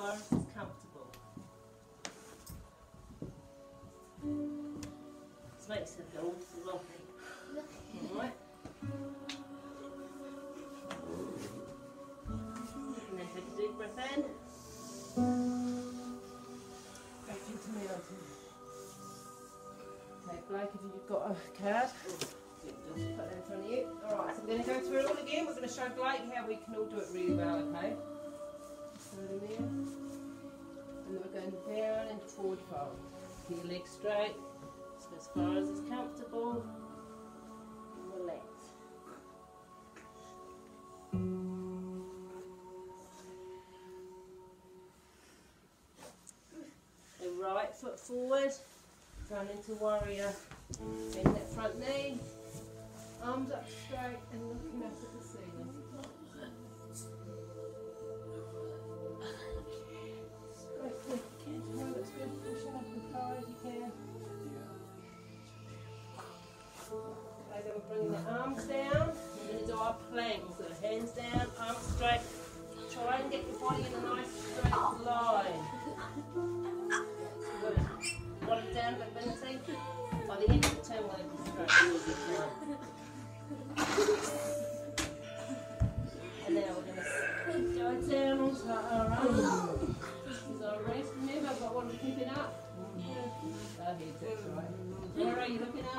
far as it's comfortable. This makes it go, this is. Alright? Take a deep breath in. Back into me, Okay, Blake, if you've got a card, just put that in front of you. Alright, so I'm going to go through it all again. We're going to show Blake how we can all do it really well, okay? So forward fold. Keep your legs straight. So as far as it's comfortable. Relax. Right foot forward. Down into warrior. Bend that front knee. Arms up straight and looking up at the ceiling. We're bringing the arms down. We're going to do our plank. So hands down, arms straight. Try and get your body in a nice straight line. Good. Bottom down, mobility. By the end of the turn, we'll straight. And now we're going to go down onto our arms. This is our rest, remember, but want to keep it up. Mm -hmm. That's right. Where are you looking at?